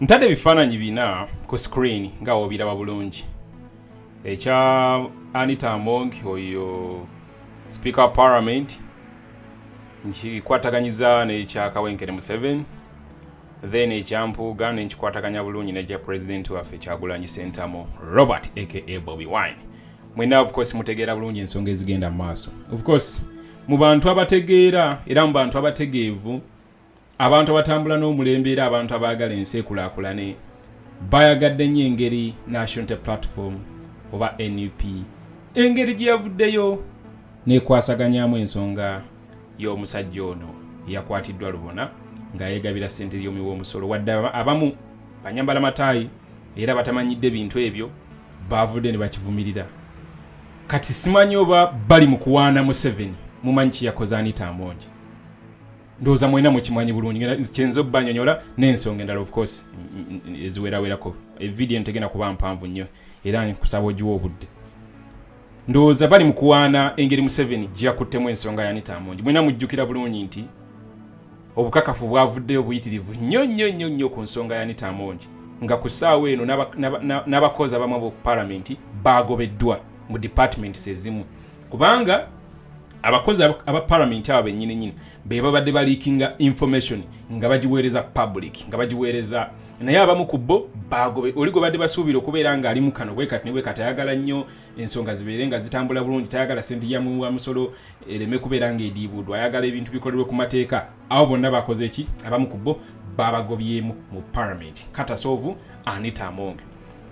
ntadde ebifaananyi bina ku screen nga wobiraba bulungi. Ekya anita among oyo speaker of parliament nkikwataganyiza n'ekya kawenkere museveni then ekyampuuga nenkikwataganya bulungi n'ekya president waffe kyagulanyi sentamo robert aka bobi wine. Mwena of course mutegeera bulungi ensonga ezigenda mu maaso. Of course mu bantu abategeera era mu bantu abategeevu abantu abatambula n'omulembe era abantu abaagala ensi ekulaakulane bayagadde nnyo engeri national platform oba nup engeri gye yavuddeyo nekwasaganyamu ensonga y'omusajja ono yakwatiddwa lubona ng'ayegabira ssente ly'omi w'omusolo. Wadde aba- abamu banyambala mataayi era batamanyidde bintu ebyo bavudde ne bakivumirira. Kati simanyi oba bali mu kuwaana museveni mumanyi kiyakoze anita amongi ndowooza mwena mukimanyi bulungi kyenza obbanyonyola n'ensonga endala of course mm, eziwerawerako evidiyo ntegenda kuba mpanvu nnyo era nkusaba ogiwa obudde. Ndowooza bali mu kuwaana engeri museveni gyakuttemu ensonga ya anita amongi mwena mujjukira bulungi nti obukakafu bwavuddeyo buyitirivu nnyo nnyo nnyo nnyo ku nsonga ya anita amongi nga ku ssaawa eno n'aba- n'aba- n'aba- n'abakozi abamu abo palamenti bagobeddwa mu departments ezimu. Kubanga abakozi aba palamenti abo bennyini nyini be babadde baliikinga information nga bagiweereza public nga bagiweereza. Naye abamu ku bo bagobe oli gwe badde basuubira okubeera nga ali mu kano bwekati ne bwekati ayagala nnyo ensonga zibeere nga zitambula bulungi tayagala sente ya mu- wa musolo ereme kubeera nga ediibuddwa ayagala ebintu bikolerwe ku mateeka. Abo bonna bakoze eki? Abamu ku bo babagobyemu mu palamenti katasoovu anita amonge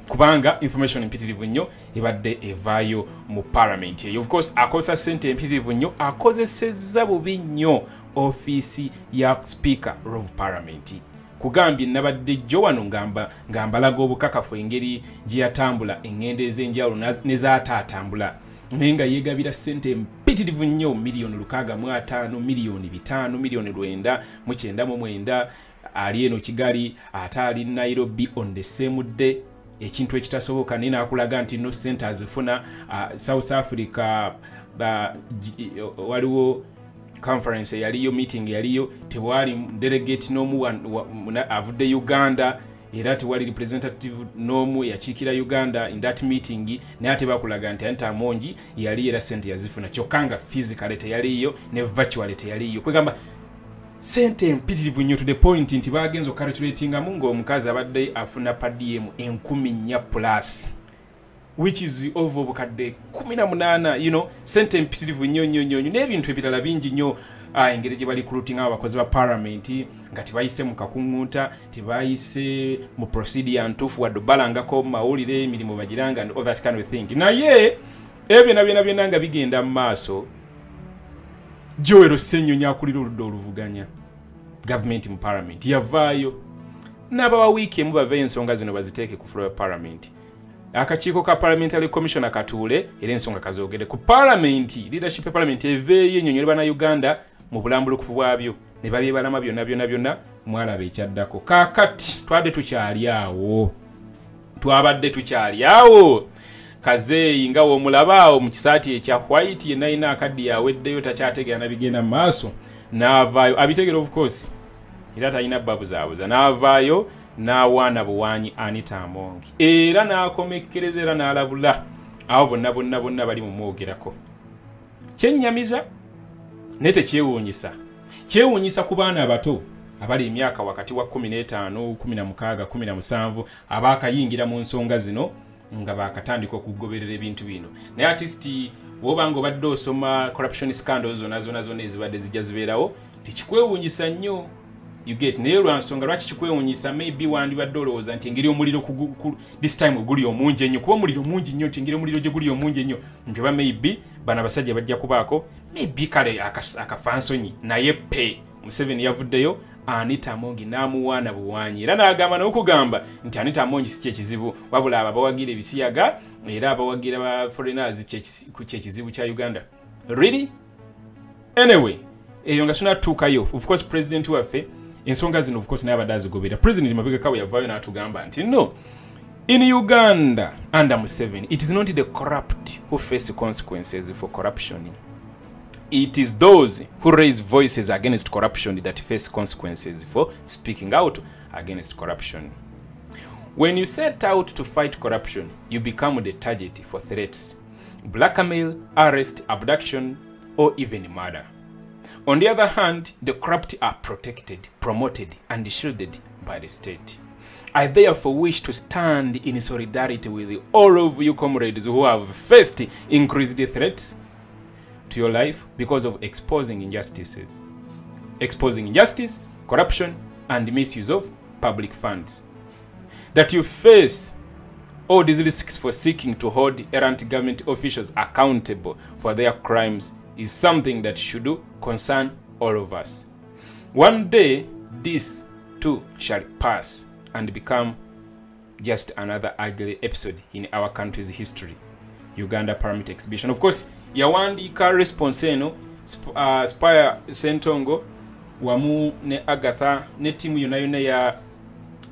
kubanga information empitirivu nnyo ebadde evaayo mu parliament eyo. Of course akozesa sente empitirivu nnyo akozesezza bubi nnyo ofiisi ya speaker of parliament. Kugambye nabadde jjo wano ngamba nga mbalaga obukakafu engeri gye yatambula eŋŋendo ez'enjawulo ne zaataatambula. Naye nga yeegabira sente empitirivu nnyo miliyoni 65 miliyoni 5 miliyoni 9 mu 99 ali eno kigali ate ali nairobi on the same day ekintu ekitasoboka. Naye nakulaga nti no sente azifuna uh, south africa waliwo conference eyaliyo meeting yaliyo tewali delegate n'omu avudde uganda era tewali representative n'omu yakiikira uganda in that meeting naye ate bakulaga nti anita amongi yali era sente yazifuna. Kyokka nga physically teyaliyo ne virtually teyaliyo kwegamba sente empitirivu nnyo to the point nti bagenza okalculatingamu ng'omukazi abadde afuna padiyemu enkumi nnya plus which is over obukadde 18 you know sente empitirivu nnyo nnyo nnyo nnyo n'ebintu ebirala bingi nnyo engeri gye bali abo abakozi ba parliament nga tebayise mu kakuŋŋuuta tebayise mu procedure ntuufu wadde obalangako mawulire emirimu bagiranga and all that kind of thing. Naye ebyo byonna byonna byonna nga bigenda mu maaso joero ssenyonyi akulira oludda oluvuganya. Gavumenti mu parliament yavaayo. N'abawa wiiki emu bave ensonga zino baziteeke ku floor ya parliament. Akakiiko ka parliamentary commissioner katuule era ensonga kazoogere ku parliament. Leadership ya parliament eveeyo enyonyi bannayuganda mu bulambulukufu bwabyo. Ne babyebalama byonna byonna byonna mwalaba ekyaddako. Kaakati twadde tukyali awo. Twabadde tukyali awo kazeeyi nga womulabaawo mu kisaati ekya white yenna yina akaddi yaweddeyo takyategeera nabigenda mu maaso n'avaayo. Abitegera of course era talina babuzabuza n'avaayo n'awaana buwaanyi anita amongi. Era n'akomekkereza era n'alabula. Awo bonna bonna bonna bali mumwogerako kyennyamiza? Naye tekyewuunyisa. Kyewuunyisa ku baana abato abali emyaka wakati wa 15 16 17 abaakayingira mu nsonga zino nga bakatandika okugoberera ebintu bino. Naye artisti wobanga obadde osoma corruption scandal zona zona zona ezibadde zijja zibeerawo tekikwewuunyisa nnyo. You get naye lwansonga lwaki kikwewuunyisa maybe wandibadde olowooza nti engeri omuliro this time guli omungi ennyo. Kuba omuliro mungi nnyo nti engeri omuliro gye guli omungi ennyo nti oba maybe bano abasajja bajja kubaako maybe kale akafansonyi naye pe. Museveni yavuddeyo anita amongi n'amuwaana buwaanyi era n'agamba n'okugamba nti anita amongi si kyekizibu wabula abo abawagira ebisiyaga era abawagira ba ku- kyekizibu kya uganda. Really? Anyway eyo nga tunatuukayo of course president waffe ensonga zino of course naye abadde azigobera. President mabegaka bwe yavaayo n'atugamba nti no in uganda under museveni it is not the corrupt who face consequences for corruption it is those who raise voices against corruption that face consequences for speaking out against corruption. When you set out to fight corruption you become the target for threats blackmail arrest abduction or even murder. On the other hand the corrupt are protected promoted and shielded by the state. I therefore wish to stand in solidarity with all of you comrades who have faced increased threats to your life because of exposing injustices. Exposing injustice, corruption, and misuse of public funds. That you face all these risks for seeking to hold errant government officials accountable for their crimes is something that should concern all of us. One day, this too shall pass and become just another ugly episode in our country's history. Uganda Parliament Exhibition. Of course, yawandiika response eno uh, Spire Sentongo wamu ne Agatha ne timu yonna yonna ya,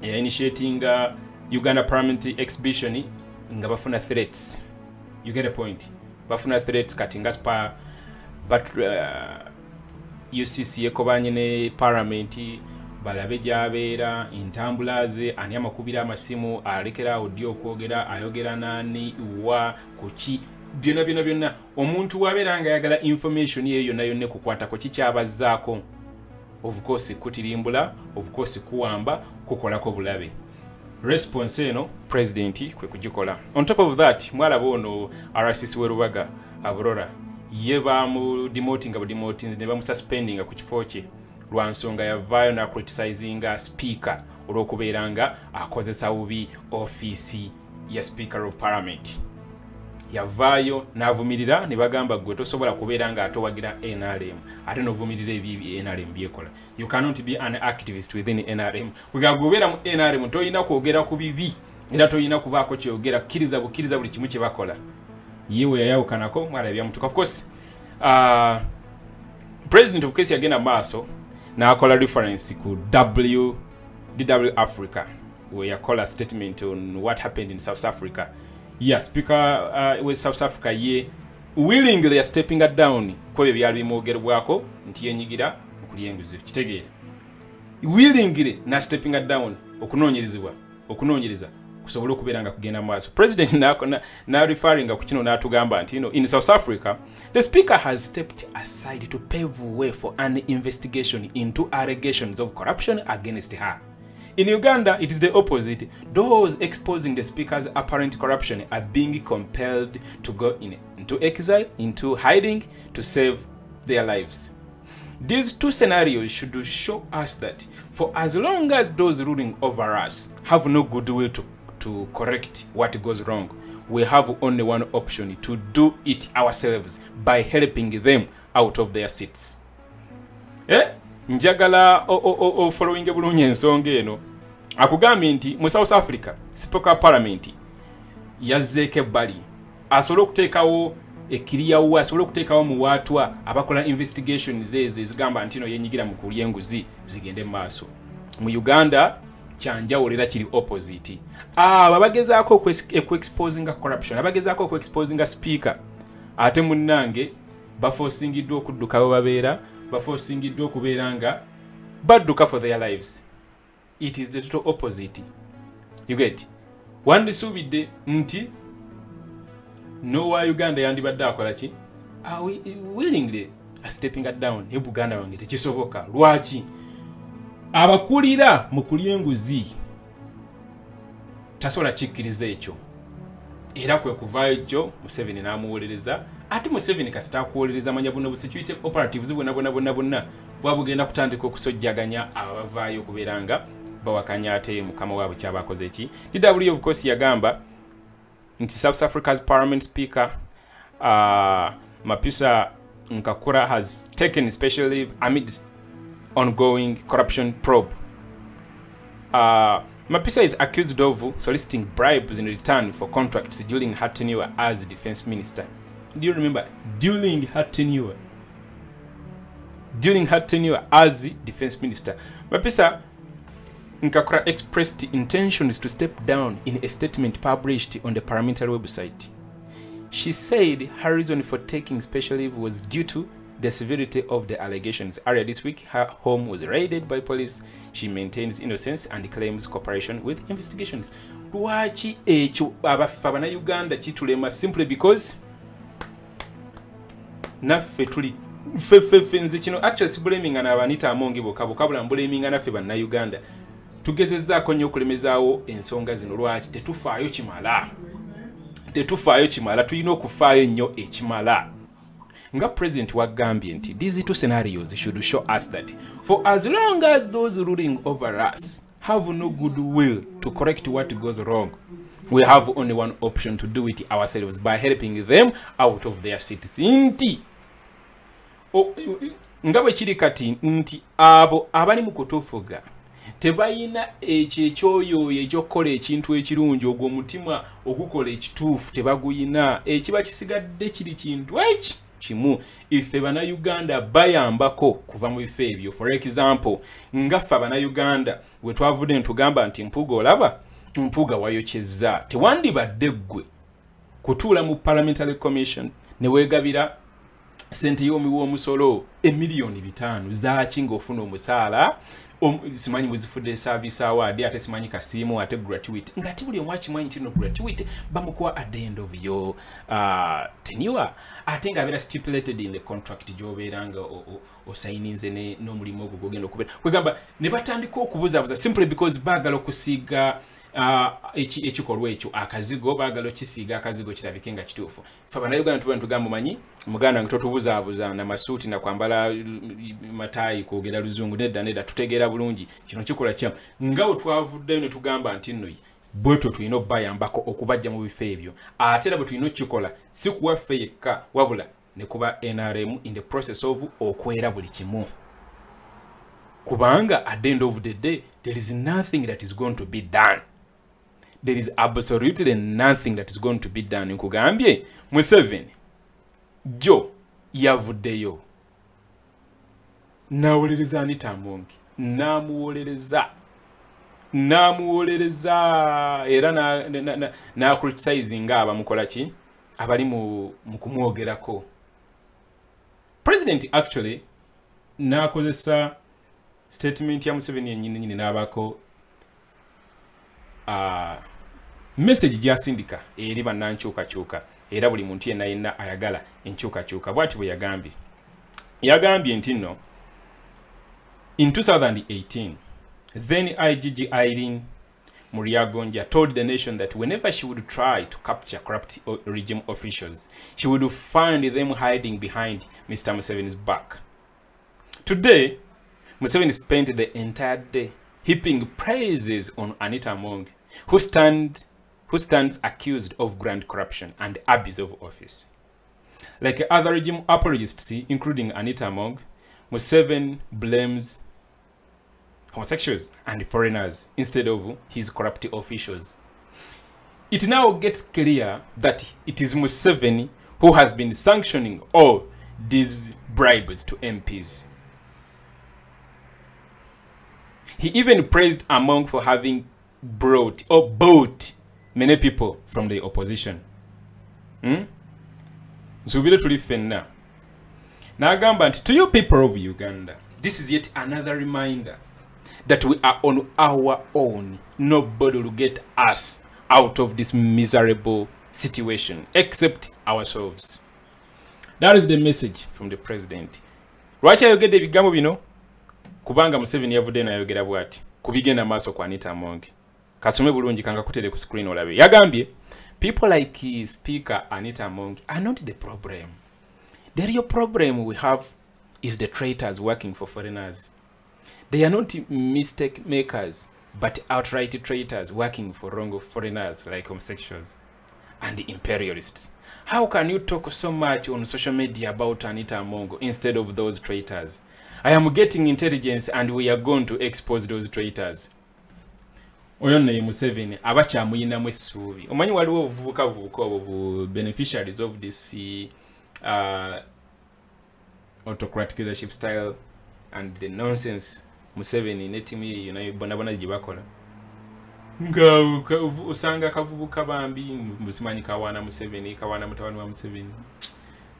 ya initiating uh, Uganda Parliament Exhibition nga bafuna threats. You get a point. Bafuna threats kati nga Spire but uh, UCC ekobanye ne Parliament balabe gyabeera entambula ze ani amakubira amasimu alekeraawo ddi okwogera ayogera naani wa kuki byonna byonna byonna. Omuntu wabeera nga ayagala information yeyo yonna yonna ekukwatako kikyabazzaako of course kutirimbula of course kuwamba kukolako bulabe. Response eno president kwe kugikola. On top of that mwalaba ono rcc werubaga aburora ye bamudemotinga budemotinze ne bamususpendinga ku kifo kye. Lwa nsonga yavaayo nacriticinga speaker olw'okubeera nga akozesa bubi ofiisi ya speaker of parliament yavaayo n'avumirira ne bagamba gwe tosobola kubeera nga atowagira nrm ate novumirira ebyo nrm byekola. You cannot be an activist within nrm kwega gweobeera mu nrm tolina kwogera ku bibi era tolina kubaako kyogera kkiriza bukkiriza buli kimu kyebakola ye we yayawukanako mwala ebyamutuka of course uh, president of case yagenda maaso n'akola reference ku w dw africa we yakola statement on what happened in south africa yeah speaker uh, we south africa ye willingly stepping it down kwebyo byali bimwogerebwako nti yenyigira mukulyenguzi kitegeera willingly na stepping it down okunoonyerezebwa okunoonyereza kusobole okubeera nga kugenda maaso. President na, na referringa ku kino n'atugamba nti no in south africa the speaker has stepped aside to pave way for an investigation into allegations of corruption against her in uganda it is the opposite. Those exposing the speaker's apparent corruption are being compelled to go in, into exile into hiding to save their lives. These two scenarios should show us that for as long as those ruling over us have no goodwill to to correct what goes wrong we have only one option to do it ourselves by helping them out of their seats. Eh? Njagala ofollowing bulungi ensonga eno. Akugambye nti mu south africa speaker parliament yazzeeko ebbali. Asobole okuteekawo ekiriyawo asobole okuteekawo muwaatwa abakola investigations ezo ezigamba nti no yenyigira mu kulya enguzi zigende mu maaso. Mu uganda kyanjawulo era kiri opposite. Abo abagezaako okuexposinga corruption abagezaako okuexposinga speaker. Ate munnange bafosingiddwa okudduka bo babeera bafosingiddwa okubeera nga badduka for their lives. It is the total opposite. You get? Wandisuubidde nti nowa uganda yandibadde akola ki? Willingly stepping it down? Ne buganda wange tekisoboka. Lwaki? Abakulira mu kulya enguzi tasobola kikkiriza ekyo. Era kwe kuvaayo ekyo museveni n'amuwolereza ate museveni kasita akuwolereza manya buno bu security operatives bwona bwona bwona bwonna bwa bugenda kutandika okusojjaganya abavaayo bavaayo okubeera nga bawakanya ate mukama waabwe kyabakoze ki? Dw of course yagamba nti south africa's parliament speaker uh, mapisa nkakura has taken special leave amid ongoing corruption probe. Uh, mapisa is accused of soliciting bribes in return for contracts during her tenure as defense minister do you remember during her tenure during her tenure as defense minister mapisa Nkakura expressed intentions to step down in a statement published on the parliamentary website. She said her reason for taking special leave was due to the severity of the allegations. Earlier this week, her home was raided by police. She maintains innocence and claims cooperation with investigations. Lwaki ekyo abaffe abannayuganda kitulema simply because naffe tuli ffeffeffe nze kino actually sibuleminga n'abanita amongi bokka bokka bula mbuleminga naffe bannayuganda. Tugezezzaako nnyo okulemezaawo ensonga zino lwaki tetufaayo kimala? Tetufaayo kimala tulina okufaayo ennyo ekimala. Nga president wagambye nti these two scenarios should show us that for as long as those ruling over us have no good will to correct what goes wrong we have only one option to do it ourselves by helping them out of their cities nti nga bwe kiri kati nti abo abali mu kutufuga tebalina ekyo ekyoyooyo ekyokukola ekintu ekirungi ogwo omutima ogukola ekituufu tebaguyina. Ekiba kisigadde kiri kintu eki kimu. Ife bannayuganda bayambako kuva mu bifo ebyo for example nga ffe abannayuganda we twavudde netugamba nti mpuga olaba mpuga wayokyezza. Tewandibadde ggwe kutuula mu parliamentary commission ne weegabira sente y'omuwi w'omusolo emiliyoni bitaano zaaki ng'ofuna omusaala? Simanyi bwezifudde service award ate simanyi kasiimu ate gratuity ngaate buli omu akimanyi nti no gratuity bamukuwa at the end of your uh, tenure. Ate ngaabeera stipulated in the contract gyobeera nga osayininze n'omulimu ogwo gwogenda okubeera. Kwegamba ne batandika okubuzaabuza simply because baagala okusiiga uh, ekikolwa ekyo akazigo baagala okisiiga akazigo kirabike nga kituufu. Fe bannayuganda tuba netugamba manyi muganda nga totubuzaabuza namasuuti nakwambala mataayi kwogera luzungu nedda nedda tutegeera bulungi. Kino kikola kyamu nga we twavuddeyo ne tugamba nti nno bwetyo tulina okubayambako okubajja mu bifo ebyo ate era bwe tulina okukikola si kuwaffe yekka wabula ne kuba nrm in the process of okwera buli kimu. Kubanga at the end of the day there is nothing that is going to be done there is absolutely nothing that is going to be done nkugambye museveni jo yavuddeyo nawolereza anita mongi namuwolereza namuwolereza era nacriticizing abamukola ki? Abali mu kumwogerako. President actually nakozesa statement ya museveni yenyini nyini n'abako uh, message gyasindika eri bannankyukakyuka era buli muntu yenna yenna ayagala enkyukakyuka. Bwati bwe yagambye. Yagambye nti nno in 2018 then igg irene muriagonja told the nation that whenever she would try to capture corrupt regime officials she would find them hiding behind mr museveni's back. Today museveni spent the entire day heaping praises on anita mong who stand who stands accused of grand corruption and abuse of office. Like other regime apologists, including Anita Mong, Museveni blames homosexuals and foreigners instead of his corrupt officials. It now gets clear that it is Museveni who has been sanctioning all these bribes to MPs. He even praised Among for having brought or bought many people from the opposition. Nsubire tuli ffenna n'agamba nti to you people of uganda this is yet another reminder that we are on our own. Nobody will get us out of this miserable situation except ourselves. That is the message from the president. Lwaki ayogedde ebigambo bino kubanga museveni yavudde nayogera bw'ati kubigenda maaso kwa anita monge kasome bulungi kanga kutere ku screen olabe. Yagambye people like speaker anita monge are not the problem. The real problem we have is the traitors working for foreigners. They are not mistake makers but outright traitors working for wrong foreigners like homosexuals and imperialists. How can you talk so much on social media about anita mongo instead of those traitors? I am getting intelligence and we are going to expose those traitors oyo nno ye museveni aba kyamuyinamu essuubi. Omanyi waliwo obuvubukavubuka obwo bu beneficiaries of this uh, autocratic leadership style and the nonsense museveni ne timu ye yona bonabona gye bakola. Nga osanga kavubuka bambi simanyi kawaana museveni kawaana mutabani wa museveni.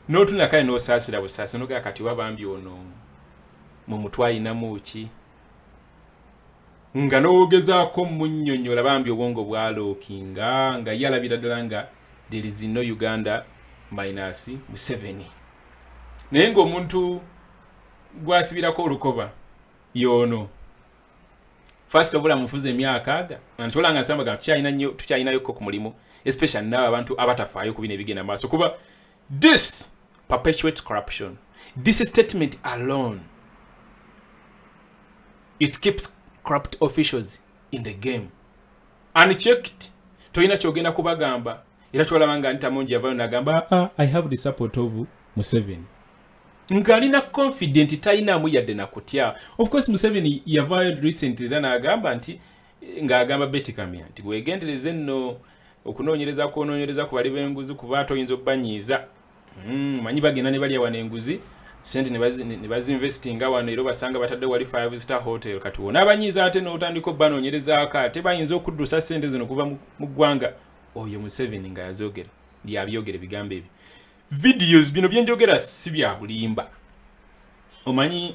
N'otunda kale n'osaasira busaasi nogaa kati wabambi ono mu mutwe ayinamu ki nga n'ogezaako munnyonnyola bambi obwongo bwalookinga nga ye alabira ddala nga there is no uganda minus museveni naye ng'omuntu gwasibirako olukoba yoono first of all amufuza emyaka aga. Ntola nga nsambaga tukyalina nnyo tukyalinayo ko ku mulimu especially naabo abantu abatafaayo ku bino ebigenda maaso kuba this perpetuate corruption this statement alone it keeps corrupt officials in the game. Unchecked. Tolina kyogenda kubagamba. Era kyolaba nga ntamungi yavayo nagamba ah, i have the support of museveni. Ng'alina confident talinamu yadde nakutya of course museveni yavaayo recently era n'agamba nti ng'agamba betikamya nti wegendereze nno okunoonyereza kwonoonyereza ku bali b'enguzi kuba toyinza okubanyiiza mm, manyi bagenda ne balya wano enguzi sente ne bazinvestinga wano era basanga batadde wali five star hotel. Kati wona abanyiiza ate n'otandika obbanoonyerezaako ate bayinza okuddusa sente zino kuva mu ggwanga. Oyo museveni nga yazogera lyabyogere bigambo ebyo. Videos bino byenjogera si bya bulimba. Omanyi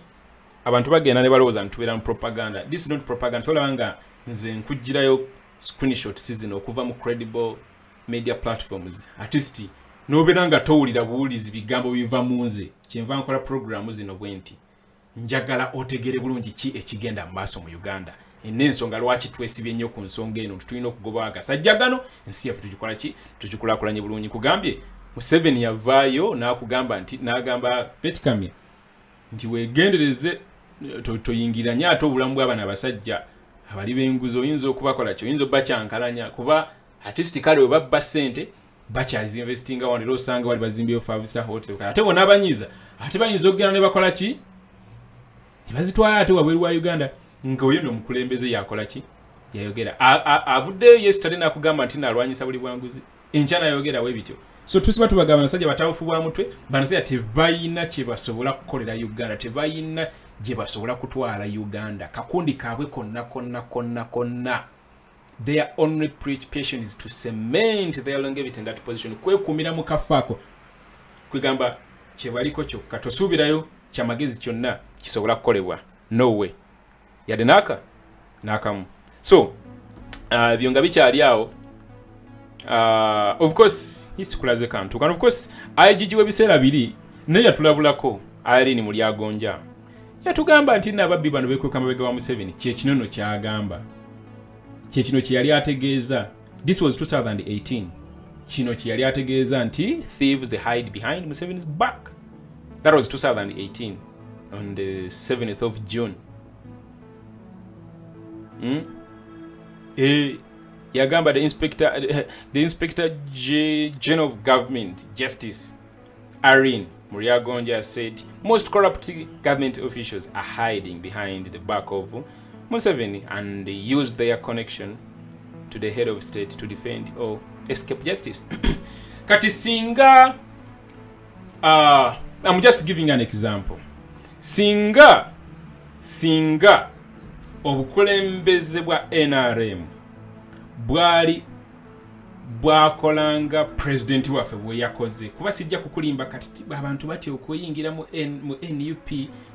abantu bagenda ne balowooza ntubeera mu propaganda. This is not propaganda. Tolaba nga nze nkugirayo screenshots zino okuva mu credible media platforms. Artist nobeera nga towulira buwulizi bigambo biva mu nze kyenva nkola programu zino bwe nti njagala otegere bulungi ki ekigenda mu maaso mu uganda? N'ensonga lwaki twesibye nnyo ku nsonga eno? Tulina okugobawo agasajja gano ensi yaffe tugikola ki? Tugikulaakulanye bulungi. Kugambye museveni yavaayo n'akugamba nti n'agamba petkamya nti wegendereze toyingiranye ate obulamu bw'abana abasajja abali b'enguzi oyinza okubakola ki? Oyinza obbakyankalanya kuba artist kale we babba ssente bakyazinvestinga wano era osanga wali bazimbyeyo favisa hotel. Ate bona abanyiiza ate bayinza okugenda ne bakola ki? Tebazitwala ate wabweru wa uganda. Nga oyo no omukulembeze yakola ki? Yayogera. Avuddeyo yesitale nakugamba nti nalwanyisa buli bwanguzi. Enkya nayogerawo ebityo so tusiba tubagamba nasajja batawufu bwa mutwe banasajja tebayina kyebasobola kukolera uganda tebayina gye basobola kutwala uganda. Kakundi kaabwe konna konna konna konna their only preoccupation is to cement their longevity in that position. Kwekuumira mu kafo ako kwegamba kyebaliko kyokka tosuubirayo kyamagezi kyonna kisobola kukolebwa. No way. Yadde naaka naakamu so uh, byo nga bikyali awo uh, of course isikulaze kantu. Kano of course ayigigiwa ebiseera biri naye yatulabulako irene mu lyagonja yatugamba nti nababbi bano bekweka amabega wa museveni kyekinono kyagamba kyekino kye yali ategeeza this was 2018 kino kye yali ategeeza nti thieves hide behind museveni's back. That was 2018 on the 7th of june. Mm? eh, yagamba the inspector, the inspector general of government justice arin muriagonja said most corrupt government officials are hiding behind the back of museveni and use their connection to the head of state to defend or escape justice. Kati singa uh, i'm just giving an example. Singa singa obukulembeze bwa nrm bwali bwakolanga pulezidenti waffe bwe yakoze. Kuba sijja kukulimba kati abantu batya okweyingira mu nup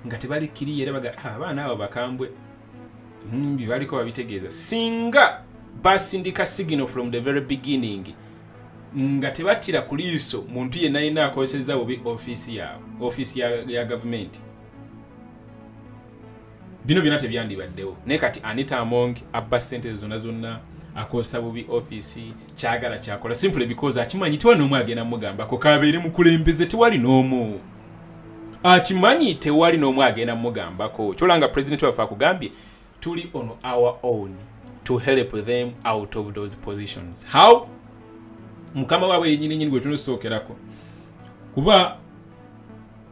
nga tebalikiriye era baga abaana abo bakambwe byebaliko babitegeeza singa basindika signal from the very beginning. Nga tebattira ku liiso muntu yenna yina akozeseza bubi ofiisi yaabwe ofiisi ya, gavumenti bino byonna tebyandibaddewo. Naye kati anita among abba sente zonna zonna akozesa bubi ofiisi kyagala kyakola. Simply because akimanyi tewali n'omu agenda mugambako kabeere mukulembeze tewali n'omu. Akimanyi tewali n'omu agenda mugambako kyolanga pulezidenti waffe akugambye tuli on our own to help them out of those positions. How? Mukama waabwe yenyininyini gwe tunosookerako kuba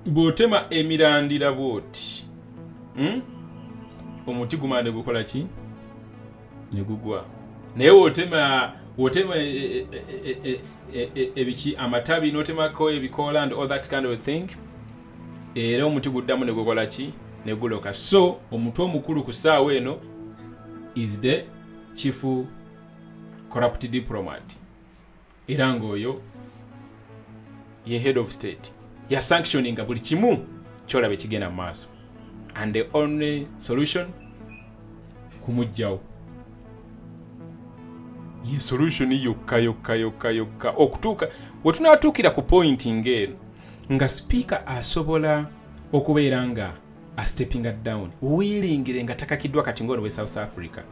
bw'otema emirandira bw'oti hmm? omuti gumala negukola ki? Negugwa naye wotema wotema ebiki amatabi notemako ebikoola and all that kind of thing era omuti guddamu negukola ki neguloka so omuntu omukulu ku ssaawa eno is the chief corrupt diplomat. Era ngaoyo ye head of state. Yasanctioninga buli kimu kyolaba ekigenda mu maaso. And the only solution? Kumugjawo ye solution yokka yokka yokka yokka. Okutuuka wetunatuukira ku pointi ngaeno nga sipiika asobola okubeera nga astepinga down. Wiringire nga takakiddwa kati ngaono we south africa.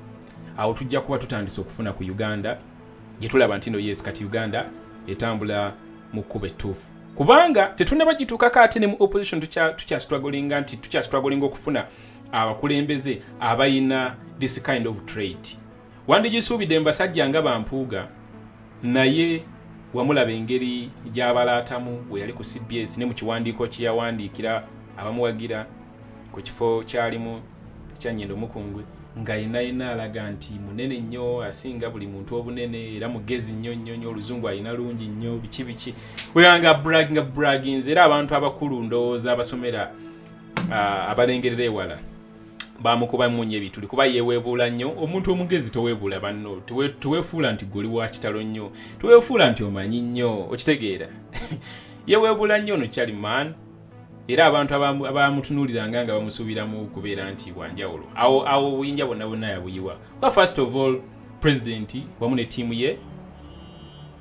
Awo tujja kuba tutandise okufuna ku uganda. Gyetulaba nti no yes kati uganda etambula mu kkuba ettuufu. Kubanga tetunaba gituukako ate ne mu opposition tukyastrugglinga nti tukyastrugglinga okufuna abakulembeze abayina this kind of trade. Wandigisuubidde mu basajja nga bampuuga naye wamulaba engeri gy'abalaatamu bwe yali ku cbs ne mu kiwandiiko kye yawandiikira abamuwagira ku kifo kyalimu ekyanyendo mukungwe nga yenayina alaga nti munene nnyo asinga buli muntu obunene era mugezi nnyo nnyo nnyo oluzungu alina lungi nnyo biki biki. Weganga brag nga braggins era abantu abakulu ndowooza abasomera uh, abalengerera ewala bamukubamu nnyo ebituli kuba yeweebuula nnyo. Omuntu omugezi toweebuula banno teweefuula nti goli wa kitalo nnyo teweefuula nti omanyi nnyo okitegeera. Yeweebuula nnyo ono kyali man era abantu abamutunuuliranga nga bamusuubiramu kubeera nti wanjawulo awo awo obuyinja bonna bonna yabuyiwa. Ba first of all pulezidenti wamu ne ttiimu ye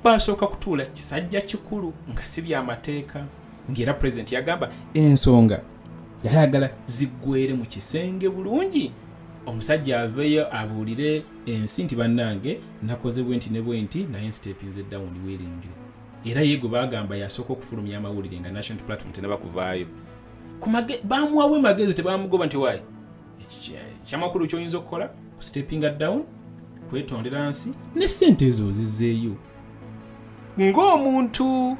basooka kutuula kisajja kikulu nga si byamateeka ngaera pulezidenti yagamba ensonga. Yali ayagala ziggwere mu kisenge bulungi. Omusajja aveeyo abuulire ensi nti bannange nakoze bwe nti ne bwe nti naye nsitepinze dawuni weeringire era ye gwe bagamba yasooka okufulumya amawulire nga national platform tenabakuvaayo. Bamuwawo emagezi tebamugoba nti wayi kyamakulu kyoyinza okukola? Ku steppinga down kwetondera nsi ne sente ezo ozizeeyo ng'omuntu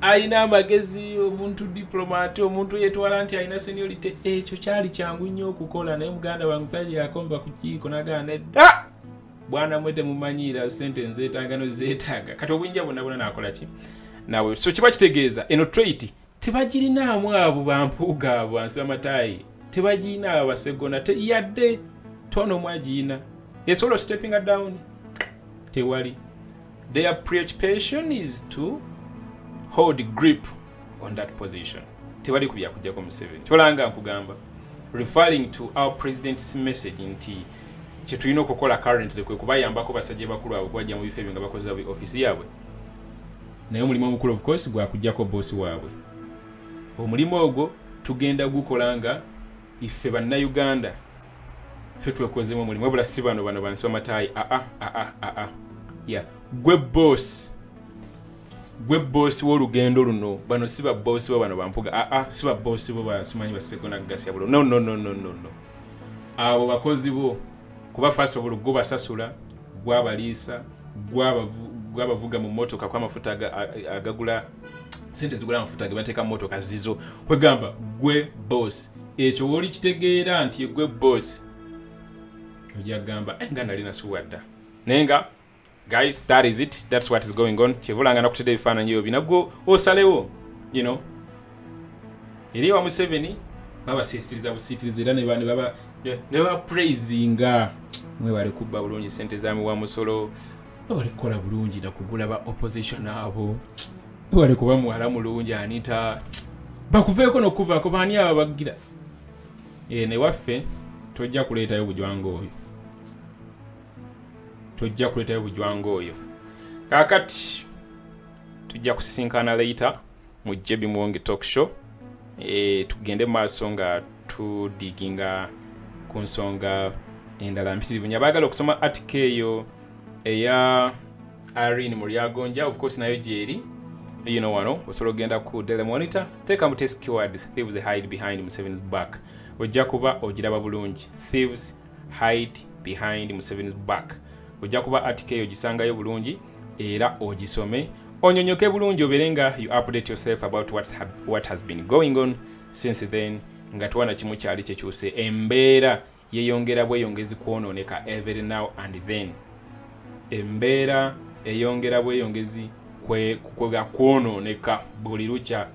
alina amagezi omuntu diplomat omuntu yetwala nti alina seniority ekyo kyali kyangu nnyo okukola. Naye muganda wange musajja yakomba ku kiiko nagana edda bwana mwe temumanyira sente nzeetaaga nozeetaaga. Kati obuyinja bwonna bwonna nakola ki? Nawe so kiba kitegeeza eno trait tebagirinaamu abo bampuuga abo wansi bamataayi tebagirina abo basegona yadde tono mwagiina esobola stepping down. Tewali. Their preoccupation is to hold grip on that position. Tebali ku byakujjako museveni kibalanga nkugamba referring to our president's message nti kyetulina okukola currently kwe kubayambako basajja bakulu abo kubajja mu bifo ebyo nga bakozesa ofisi yaabwe. Naye omulimu omukulu of course gwakujjako boosi waabwe. Omulimu ogwo tugenda gukola nga ife bannayuganda. Ffe twekozemu omulimu wabula si bano bano bansi bamataayi aa aa aa ya gwe boosi gwe boosi w'olugendo luno. Bano si baboosi bo bano bampuga aa si baboosi bo basimanyi basegona gasya bulo. No no no no no no. Abo bakozi bo kuba all gubasasula gwabaliisa gwabavuga mu motoka kwamafuta agagula sente zigula amafuta ge bateeka mu motoka zizo. Kwegamba gwe boss. Ekyo wooli kitegeera nti gwe boss ojagamba nga nali nasuwadda naye nga guys that is it. That's what is going on. Kyevulanga nakutedde ebifaananyi ebyo. Binagwo osalewo you know. Eri wa museveni babasiisitiriza busiitiriza era ne bapraisinga mwebale kubba bulungi sente zamiwa musolo webale kukola bulungi nakugula ba opposition abo webale kuba muwala mulungi anita bakuveeko nokuvaako baani abo bagira e, newaffe tojja kuleetayo bujwanga oyo. Tojja kuleetayo bujwanga oyo. Kakati tujja kusisinkana later mu jebi muwonge talk show. E, tugende mu maaso nga tudiginga ku nsonga endala mpitirivu. Nyabaagala okusoma atika eyo eya irene mulyagonja of course nayo gyeri know wano osobola okgenda ku daily monitor. Teeka mu test keywords thieves hide behind museveni's back. Ojja kuba ogiraba bulungi thieves hide behind museveni's back. Ojja kuba atika eyo gisangayo bulungi era ogisome. Onyonyoke bulungi obeere nga you update yourself about what's ha what has been going on since then nga twana kimu kyali kyekyuse embeera yeyongera bweyongezi kwonooneka every now and then. Embeera eyongera bweyongezi kwega kwonooneka buli lukya.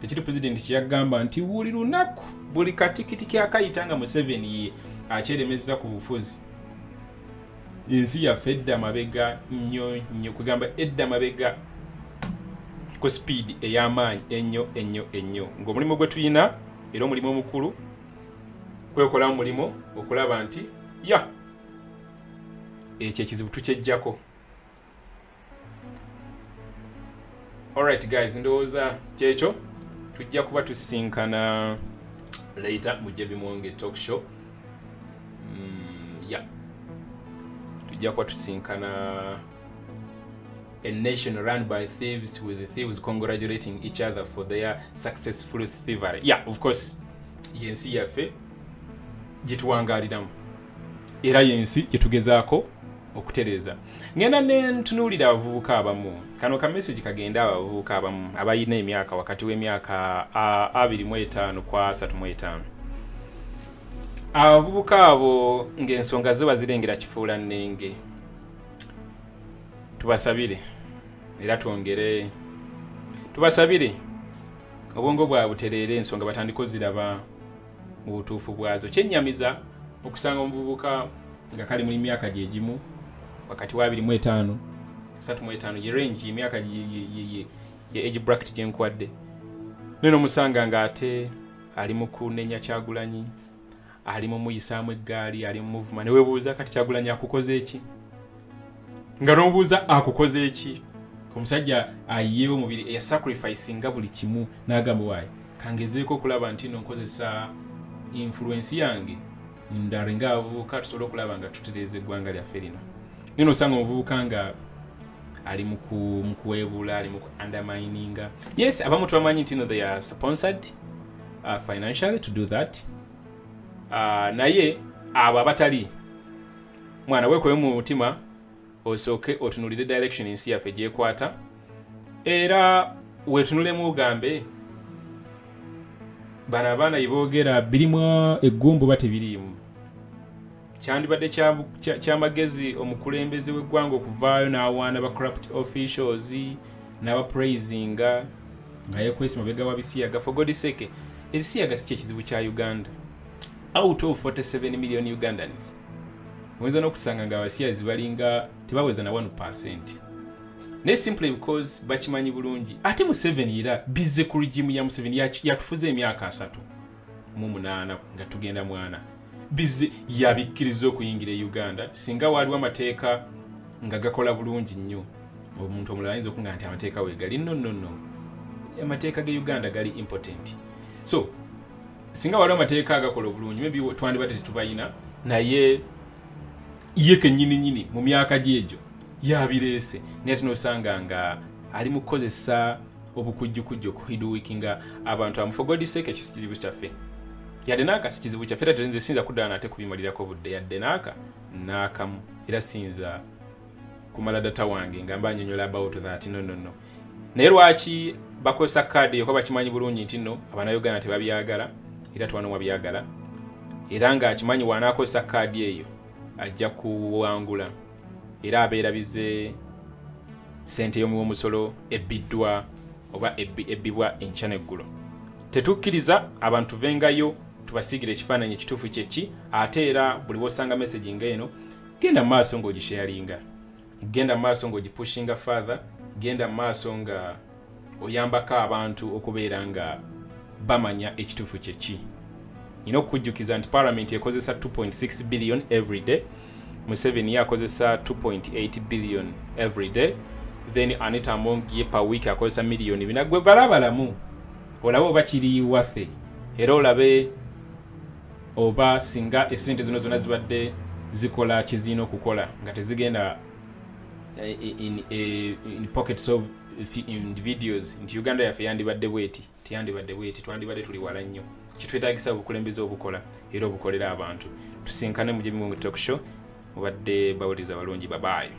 Tekiri pulezidenti kyeyagamba nti buli lunaku buli katikiti kyakayita nga museveni ye akyeremeza ku bufuzi. Ensi yaffe edda mabega nnyo nnyo kwegamba edda mabega ku speed ey'amaanyi ennyo ennyo ennyo. Ng'omulimu gwe tulina era omulimu omukulu kwekola mu mulimu okulaba nti ya ekyo ekizibu tukyejjako alright guys ndowooza kyekyo tujja kuba tusisinkana later mu jebimonge talk show mm, yeah. tujja kuba tusinkana a nation run by thieves with the thieves congratulating each other for their successful thievery yeah of course yensi yaffe gyetuwangaliramu era yensi gyetugezaako okutereeza. Ngenda nentunuulira abavubuka abamu. Kano ka message kagenda abavubuka abamu abalina emyaka wakati w'emyaka 25 kwa 35 abavubuka abo ng'ensonga zo bazirengera kifuula nnenge. Tubasabire era twongere tubasabire. Obwongo bwabwe butereere ensonga batandika oziraba mu butuufu bwazo. Kyennyamiza okusanga omuvubuka nga kali muli myaka gyegimu wakati wa 25 35 ye range emyaka ye age bracket gyenkwadde neno omusanga ng'ate ali mu kunenya kyagulanyi ali mu muyisaamu eggaali ali mu muvuma newebuuza kati kyagulanyi akukoze eki nga nomubuuza akukoze eki omusajja ayiyewo omubiri eyasacrificinga buli kimu n'agamba waayi kangezeeko okulaba nti no nkozesa influensi yange ndala ngaavubuka tusobole okulaba nga tutereeza eggwanga lyaffe lino nino osanga omuvubuka nga ali mu kuweebula ali mu undermininga. Yes abamu tubamanyi nti no they are sponsored uh, financially to do that. Uh, naye abo abatali mwana weekobe mu mutima osooke otunulire direction ensi yaffe gyekwata era weetunulemu ogambe bano abaana yeboogera birimu eggumbu ba tebiriimu. Kyandibadde kyamagezi omukulembeze w'eggwanga okuvaayo n'awaana ba corrupt officials n'abapraisinga nga yekwesa mabega wa bisiyaga. For god sake ebisiyaga si kyekizibu kya uganda. Out of 47 million ugandans oyinza n'okusanga nga abasiyazi balinga tebaweza na 1 naye simply because bakimanyi bulungi. Ate museveni era bizze ku regimu ya museveni yatufuza emyaka asatu. Mu munaana nga tugenda mwana. Bizze yabikkiriza okuyingira e uganda singa waaliwo amateeka nga gakola bulungi nnyo. Omuntu omulala ayinza okuga nti amateeka wegali no no no. Amateeka ge uganda gali important. So singa waliwo amateeka agakola obulungi maybe twandibadde tetubayina naye ye kenyini nyini mu myaka gyegyo yabireese naye ate nosanga nga ali mu kukozesa obukujjukujju okuhiduwikinga abantu amu for god sake ekyo sikizibu kyaffe. Yadde naaka si kizibu kyaffe era nze sinza kuddala nate kubimalirako budde yadde naaka naakamu era sinza kumala data wange nga mba nyonyola about that. No no no. Naye lwaki bakozesa kaadi yokuba bakimanyi bulungi nti nno abanauganda tebabyagala era tewanowa byagala era ngaakimanyi wanaakozesa kaadi eyo ajja kuwangula era abeera bize sente y'omuwomusolo ebbiddwa oba ebbibwa enkya neggulo. Tetukkiriza abantu vengayo tubasiigire ekifaananyi ekituufu kyeki ate era buli bwosanga messagi ngaeno genda mumaaso ng'ogisharinga genda mumaaso ng'ogipushinga father genda mumaaso nga oyambako abantu okubeera nga bamanya ekituufu kyeki nina okukujjukiza nti parliament ekozesa 2.6 billion every day museveni akozesa 2.8 billion every day then anita among ye per week akozesa miliyoni bina gwe balabalamu olabe oba kiri waffe era olabe oba singa esente zino zonna zibadde zikola kizirina okukola nga tezigenda in, in, in pockets of individuals nti uganda yaffe yandibadde bweti teyandibadde bweti twandibadde tuli wala nnyo. Kitwetagisa obukulembeze obukola era obukolera abantu. Tusinkane mu gyebimungu talk show mubadde bawuliriza balungi babayo